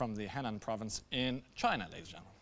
from the Henan province in China, ladies and gentlemen.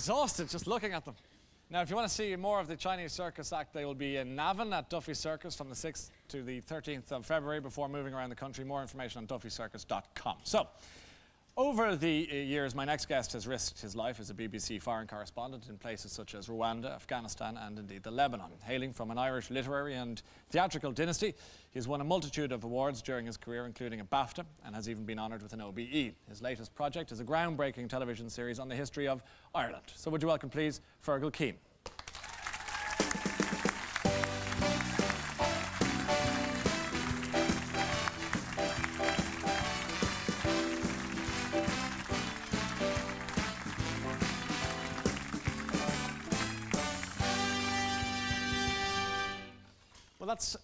Exhausted just looking at them. Now, if you want to see more of the Chinese Circus Act, they will be in Navan at Duffy Circus from the 6th to the 13th of February before moving around the country. More information on duffycircus.com. So, over the uh, years, my next guest has risked his life as a BBC foreign correspondent in places such as Rwanda, Afghanistan, and indeed the Lebanon. Hailing from an Irish literary and theatrical dynasty, he has won a multitude of awards during his career, including a BAFTA, and has even been honoured with an OBE. His latest project is a groundbreaking television series on the history of Ireland. So, would you welcome, please, Fergal Keane. That's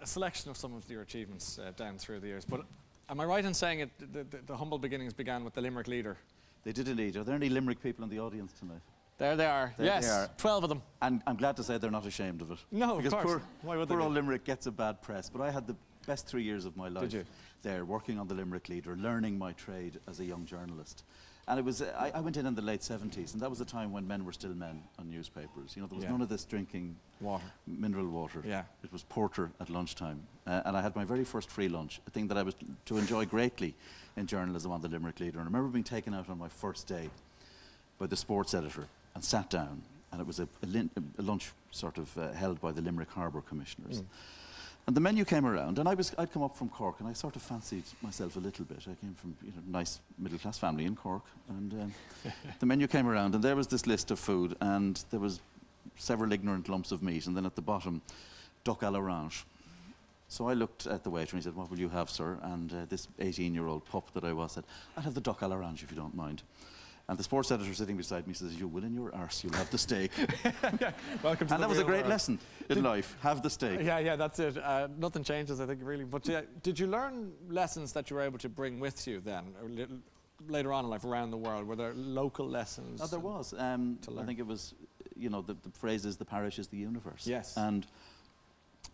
a selection of some of your achievements uh, down through the years. But am I right in saying it, the, the, the humble beginnings began with the Limerick leader? They did indeed. Are there any Limerick people in the audience tonight? There they are. There yes, they are. 12 of them. And I'm glad to say they're not ashamed of it. No, of because course. poor, Why would they poor old Limerick gets a bad press. But I had the best three years of my life there, working on the Limerick Leader, learning my trade as a young journalist. And it was, I, I went in in the late 70s, and that was a time when men were still men on newspapers. You know, there was Yeah. none of this drinking Water. mineral water. Yeah. It was porter at lunchtime. Uh, and I had my very first free lunch, a thing that I was to enjoy greatly in journalism on the Limerick Leader. And I remember being taken out on my first day by the sports editor and sat down. And it was a, a, a lunch sort of uh, held by the Limerick Harbour Commissioners. And the menu came around, and I was, I'd come up from Cork, and I sort of fancied myself a little bit. I came from you know, nice middle class family in Cork, and um, the menu came around, and there was this list of food, and there was several ignorant lumps of meat, and then at the bottom, duck à l'orange. So I looked at the waiter and he said, What will you have, sir? And uh, this 18 year old pup that I was said, I'll have the duck à l'orange if you don't mind. And the sports editor sitting beside me says, You will in your arse, you'll have the steak. Welcome to and that was a great world. lesson in life have the steak. Yeah, yeah, that's it. Uh, nothing changes, I think, really. But yeah, did you learn lessons that you were able to bring with you then, later on in life, around the world? Were there local lessons? Oh, there was. Um, I think it was, you know, the, the phrase is the parish is the universe. Yes. And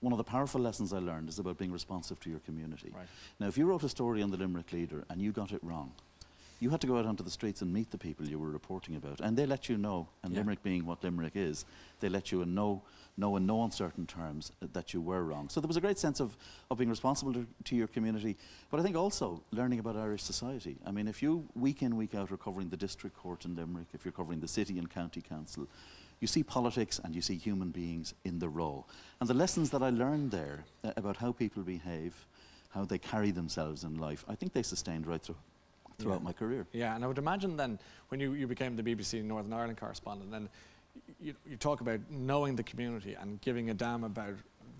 one of the powerful lessons I learned is about being responsive to your community. Right. Now, if you wrote a story on the Limerick Leader and you got it wrong, you had to go out onto the streets and meet the people you were reporting about. And they let you know, and Yeah. Limerick being what Limerick is, they let you know, know in no uncertain terms uh, that you were wrong. So there was a great sense of, of being responsible to, to your community, but I think also learning about Irish society. I mean, if you week in, week out are covering the district court in Limerick, if you're covering the city and county council, you see politics and you see human beings in the role. And the lessons that I learned there uh, about how people behave, how they carry themselves in life, I think they sustained right through throughout Yeah. my career. Yeah, and I would imagine then when you, you became the BBC Northern Ireland correspondent, then you, you talk about knowing the community and giving a damn about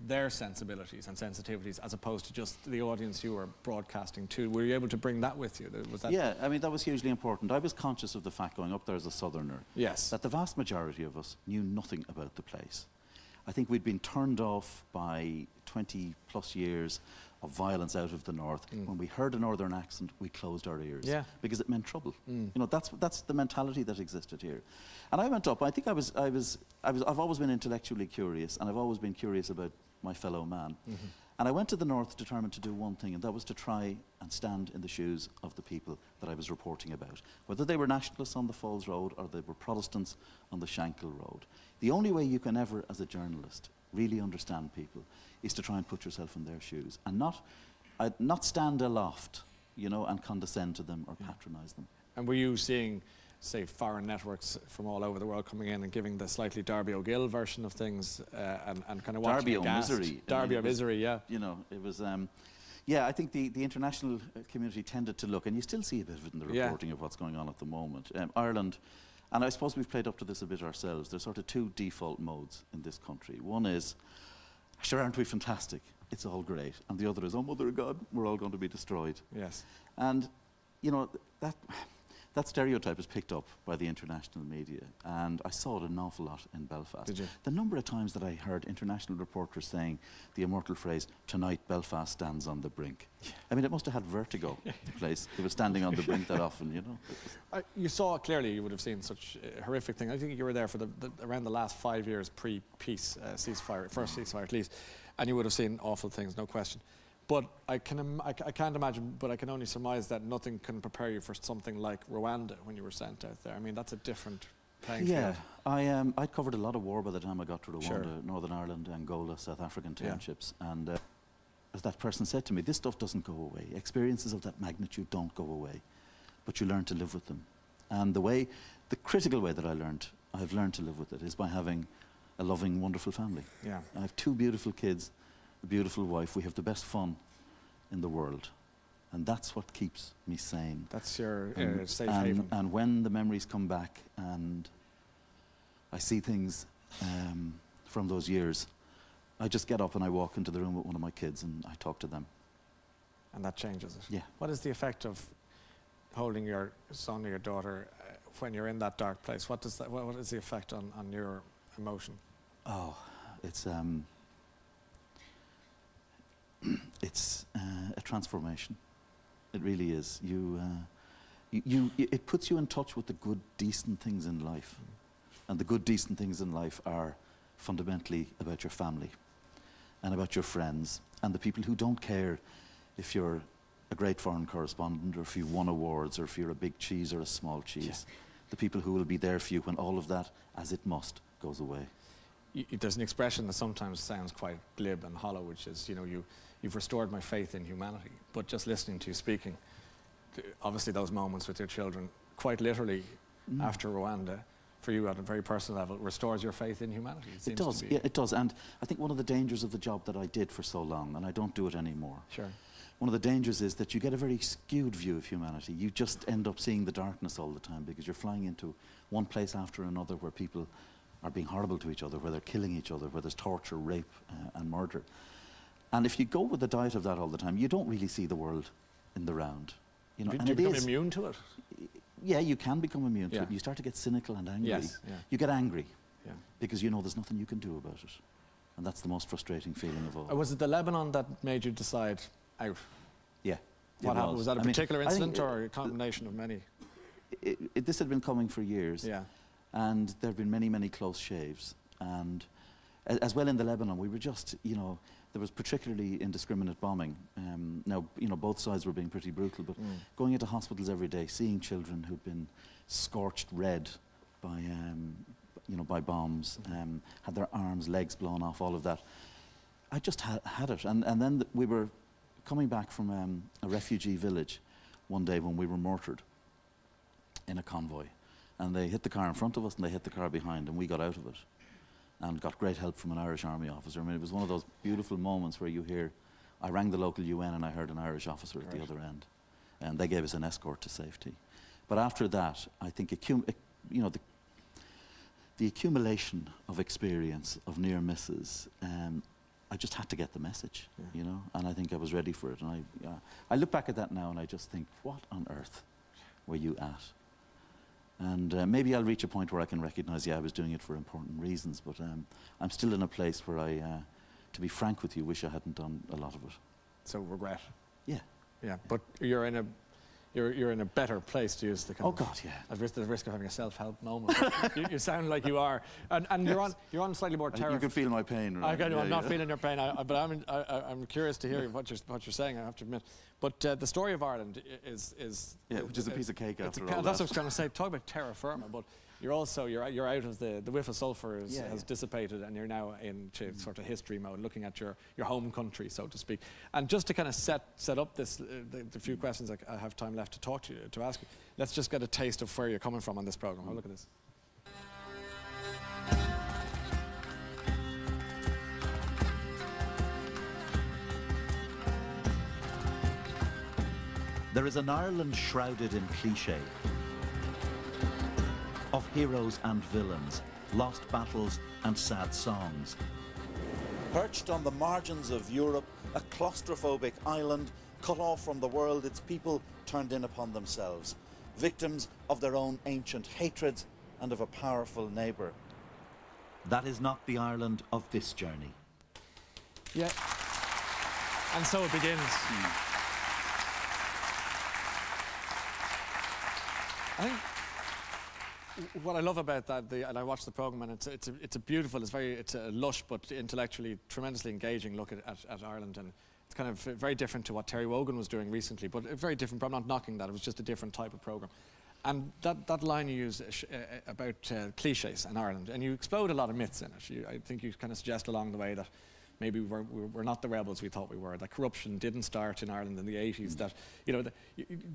their sensibilities and sensitivities as opposed to just the audience you were broadcasting to. Were you able to bring that with you? Was that yeah, I mean, that was hugely important. I was conscious of the fact going up there as a southerner Yes. that the vast majority of us knew nothing about the place. I think we'd been turned off by 20 plus years of violence out of the north. Mm. When we heard a northern accent, we closed our ears Yeah. because it meant trouble. Mm. You know, that's, that's the mentality that existed here. And I went up, I think I was, I was, I was, I've always been intellectually curious, and I've always been curious about my fellow man. Mhm. And I went to the north determined to do one thing, and that was to try and stand in the shoes of the people that I was reporting about. Whether they were nationalists on the Falls Road or they were Protestants on the Shankill Road. The only way you can ever, as a journalist, really understand people is to try and put yourself in their shoes and not, uh, not stand aloft, you know, and condescend to them or Yeah. patronize them. And were you seeing, say, foreign networks from all over the world coming in and giving the slightly Darby O'Gill version of things uh, and, and kind of watching it o' gassed? misery. I mean, Derby it of was- misery, yeah. you know, it was. Um, yeah, I think the, the international uh, community tended to look, and you still see a bit of it in the Yeah. reporting of what's going on at the moment. Um, Ireland, and I suppose we've played up to this a bit ourselves. There's sort of two default modes in this country. One is, sure, aren't we fantastic? It's all great, and the other is, oh mother of God, we're all going to be destroyed. Yes. And you know that that stereotype is picked up by the international media, and I saw it an awful lot in Belfast. Did you? The number of times that I heard international reporters saying the immortal phrase, tonight Belfast stands on the brink. I mean, it must have had vertigo, the place. It was standing on the brink that often, you know. I, you saw it clearly. You would have seen such uh, horrific things. I think you were there for the, the, around the last five years pre-peace uh, ceasefire, first ceasefire at least, and you would have seen awful things, no question. But I can, Im- I, ca- I can't imagine, but I can only surmise that nothing can prepare you for something like Rwanda when you were sent out there. I mean, that's a different playing yeah, field. I, um, I'd covered a lot of war by the time I got to Rwanda, Sure. Northern Ireland, Angola, South African Yeah. townships. And uh, as that person said to me, this stuff doesn't go away. Experiences of that magnitude don't go away, but you learn to live with them. And the way, the critical way that I learned, I've learned to live with it, is by having a loving, wonderful family. Yeah. I have two beautiful kids, beautiful wife. We have the best fun in the world. And that's what keeps me sane. That's your uh, And- safe and, haven. And when the memories come back and I see things um, from those years, I just get up and I walk into the room with one of my kids and I talk to them. and that changes it. Yeah. What is the effect of holding your son or your daughter uh, when you're in that dark place? What does that? What, what is the effect on, on your emotion? Oh, it's um, it's uh, a transformation. It really is. You, uh, you, you, it puts you in touch with the good, decent things in life, and the good, decent things in life are fundamentally about your family, and about your friends, and the people who don't care if you're a great foreign correspondent, or if you won awards, or if you're a big cheese or a small cheese. The people who will be there for you when all of that, as it must, goes away. Y- there's an expression that sometimes sounds quite glib and hollow, which is, you know, you, you've restored my faith in humanity. But just listening to you speaking, obviously those moments with your children, quite literally Mm. after Rwanda, for you at a very personal level, restores your faith in humanity. It, It does, yeah, it does. And I think one of the dangers of the job that I did for so long, and I don't do it anymore, Sure. one of the dangers is that you get a very skewed view of humanity. You just end up seeing the darkness all the time because you're flying into one place after another where people are being horrible to each other, where they're killing each other, where there's torture, rape, uh, and murder. And if you go with the diet of that all the time, you don't really see the world in the round. You know, do, and you become is- immune to it? yeah, you can become immune to it. You start to get cynical and angry. Yes. Yeah. You get angry yeah. because you know there's nothing you can do about it. And that's the most frustrating feeling of all. Uh, was it the Lebanon that made you decide out? yeah. What happened? Was that a I mean, particular think incident or a combination of many? it, it, this had been coming for years, Yeah. and there have been many, many close shaves. And as well in the Lebanon, we were just, you know, there was particularly indiscriminate bombing. Um, now, you know, both sides were being pretty brutal, but Mm. going into hospitals every day, seeing children who'd been scorched red by, um, you know, by bombs, um, had their arms, legs blown off, all of that. I just ha- had it. And, and then th- we were coming back from um, a refugee village one day when we were mortared in a convoy. And they hit the car in front of us and they hit the car behind, and we got out of it and got great help from an Irish Army officer. I mean, it was one of those beautiful moments where you hear, I rang the local UN and I heard an Irish officer at the other end. and they gave us an escort to safety. But after that, I think accum- you know the, the accumulation of experience of near misses. Um, I just had to get the message, Yeah. you know, and I think I was ready for it. And I, uh, I look back at that now and I just think, what on earth were you at? And uh, maybe I'll reach a point where I can recognise, yeah, I was doing it for important reasons, but um, I'm still in a place where I, uh, to be frank with you, wish I hadn't done a lot of it. So regret. Yeah. Yeah, but you're in a you're you're in a better place to use the kind Oh God, yeah. at risk, the risk of having a self-help moment. you, you sound like you are, and, and you're on you're on slightly more I terror. you can feel my pain. I Right? can, Yeah, I'm not yeah. feeling your pain, I, I- but I'm, I, I- I'm curious to hear what you're, what you're saying, I have to admit. But uh, the story of Ireland is... is Yeah, which is a piece of cake after all That's that. what I was going to say. Talk about terra firma, but you're also, you're, you're out of the, the whiff of sulphur is, Yeah, has yeah. dissipated and you're now into sort of history mode, looking at your, your home country, so to speak. And just to kind of set, set up this, uh, the, the few questions I, I have time left to talk to you, to ask you, let's just get a taste of where you're coming from on this program. Have a look at this. There is an Ireland shrouded in cliché of heroes and villains, lost battles and sad songs. Perched on the margins of Europe, a claustrophobic island cut off from the world, its people turned in upon themselves, victims of their own ancient hatreds and of a powerful neighbour. That is not the Ireland of this journey. Yeah. And so it begins. Hmm. I think what I love about that, the, and I watched the program, and it's it's a, it's a beautiful, it's very it's a lush but intellectually tremendously engaging look at, at, at Ireland, and it's kind of very different to what Terry Wogan was doing recently, but very different. But I'm not knocking that; it was just a different type of program. And that, that line you use uh, uh, uh, about uh, cliches in Ireland, and you explode a lot of myths in it. You, I think you kind of suggest along the way that maybe we're, we're, we're not the rebels we thought we were. That corruption didn't start in Ireland in the 80s. Mm. That you know, the,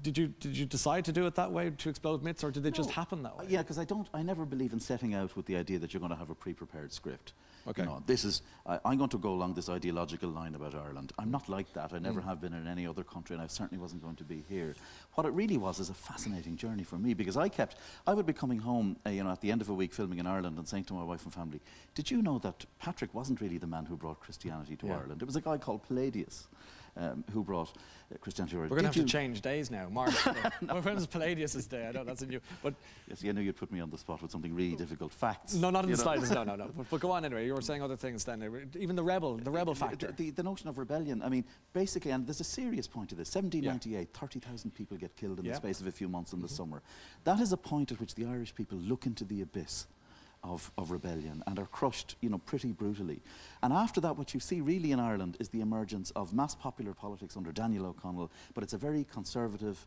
did you did you decide to do it that way to explode myths, or did they just happen that way? Yeah, because I don't. I never believe in setting out with the idea that you're going to have a pre-prepared script. Okay. You know, this is. I, I'm going to go along this ideological line about Ireland. I'm not like that. I never have been in any other country, and I certainly wasn't going to be here. What it really was is a fascinating journey for me because I kept. I would be coming home, uh, you know, at the end of a week filming in Ireland and saying to my wife and family, "Did you know that Patrick wasn't really the man who brought Christianity to Yeah. Ireland? It was a guy called Palladius." Um, who brought uh, Christianity? We're going to have to change days now. March. no. When is Palladius' day? I know that's a new. But Yes, I know you'd put me on the spot with something really difficult. Facts. no, not in the slightest. No, no, no. But, but go on anyway. You were saying other things then. uh, Even the rebel, the rebel factor. The, the notion of rebellion, I mean, basically, and there's a serious point to this 1798, 30,000 people get killed in Yeah. the space of a few months in the summer. That is a point at which the Irish people look into the abyss. Of, of rebellion and are crushed, you know, pretty brutally. And after that, what you see really in Ireland is the emergence of mass popular politics under Daniel O'Connell, but it's a very conservative,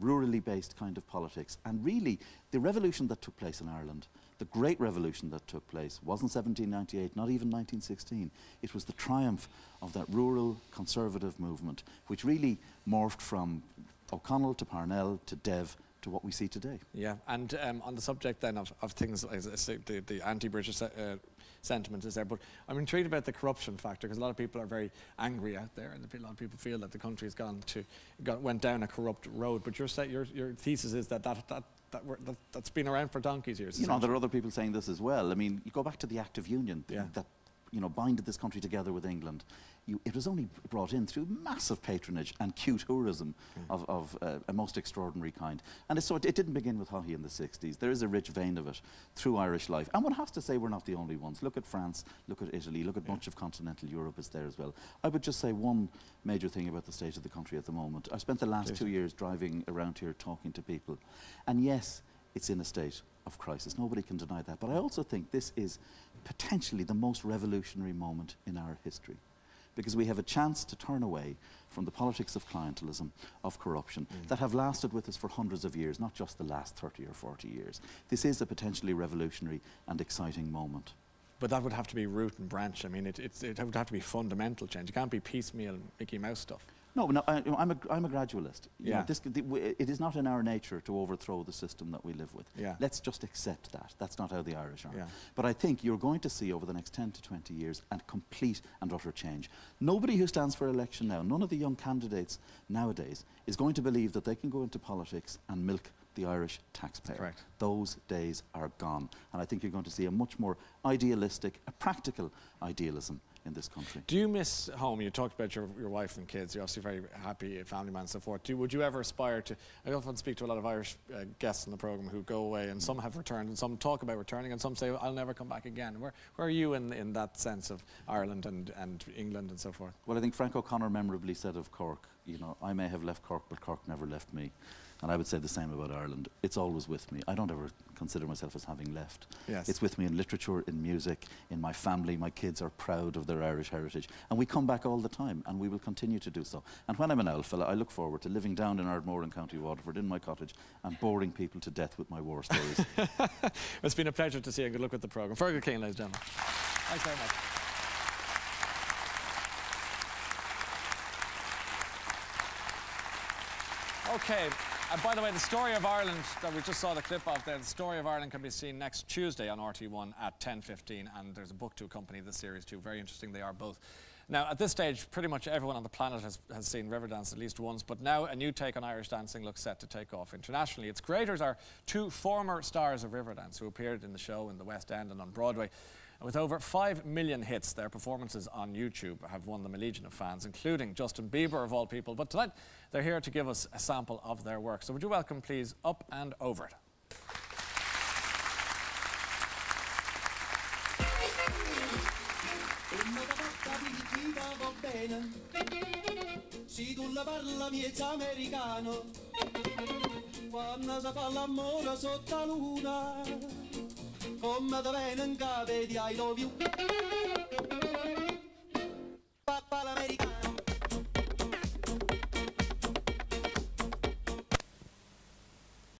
rurally based kind of politics. And really, the revolution that took place in Ireland, the great revolution that took place, wasn't 1798, not even 1916. It was the triumph of that rural conservative movement, which really morphed from O'Connell to Parnell to Dev to what we see today. Yeah, and um, on the subject then of, of things like the, the anti-British uh, sentiment is there, but I'm intrigued about the corruption factor because a lot of people are very angry out there, and a lot of people feel that the country's gone to got, went down a corrupt road. But your your your thesis is that that that. That, we're, that that's been around for donkeys years. You know, there are other people saying this as well. I mean, you go back to the Act of Union Yeah. that, you know, binded this country together with England. You, it was only brought in through massive patronage and cute tourism of, of uh, a most extraordinary kind. And it's so it, it didn't begin with Haughey in the 60s. There is a rich vein of it through Irish life. And one has to say we're not the only ones. Look at France, look at Italy, look at much of continental Europe is there as well. I would just say one major thing about the state of the country at the moment. I spent the last two years driving around here talking to people. And yes, it's in a state of crisis. Nobody can deny that. But I also think this is potentially the most revolutionary moment in our history. Because we have a chance to turn away from the politics of clientelism, of corruption, mm. that have lasted with us for hundreds of years, not just the last 30 or 40 years. This is a potentially revolutionary and exciting moment. But that would have to be root and branch. I mean, it, it's, it would have to be fundamental change. It can't be piecemeal Mickey Mouse stuff. No, no, I, I'm, a, I'm a gradualist. You know, this, the, it is not in our nature to overthrow the system that we live with. Yeah. Let's just accept that. That's not how the Irish are. Yeah. But I think you're going to see over the next 10 to 20 years a complete and utter change. Nobody who stands for election now, none of the young candidates nowadays, is going to believe that they can go into politics and milk the Irish taxpayer. correct. Those days are gone. And I think you're going to see a much more idealistic, a practical idealism in this country. Do you miss home? You talked about your, your wife and kids. You're obviously very happy family man and so forth. Do, would you ever aspire to? I often speak to a lot of Irish uh, guests on the program who go away, and some have returned, and some talk about returning, and some say, "I'll never come back again." Where, where are you in, in that sense of Ireland and, and England and so forth? Well, I think Frank O'Connor memorably said of Cork, you know, I may have left Cork, but Cork never left me. And I would say the same about Ireland. It's always with me. I don't ever consider myself as having left. Yes. It's with me in literature, in music, in my family. My kids are proud of their Irish heritage. And we come back all the time, and we will continue to do so. And when I'm an old fella, I look forward to living down in Ardmore in County Waterford in my cottage and boring people to death with my war stories. It's been a pleasure to see you, and good luck with the program. Fergal Keane, ladies and gentlemen. Thanks very much. Okay, and by the way, the story of Ireland that we just saw the clip of there, the story of Ireland can be seen next Tuesday on RT1 at 10.15, and there's a book to accompany the series too. Very interesting, they are both. Now, at this stage, pretty much everyone on the planet has, has seen Riverdance at least once, but now a new take on Irish dancing looks set to take off internationally. Its creators are two former stars of Riverdance who appeared in the show in the West End and on Broadway. With over 5 million hits, their performances on YouTube have won them a legion of fans, including Justin Bieber, of all people. But tonight, they're here to give us a sample of their work. So would you welcome, please, Up and Over It. Se tu la parla americano Quando si fa l'amore sotto la luna Come te viene in capo di I love you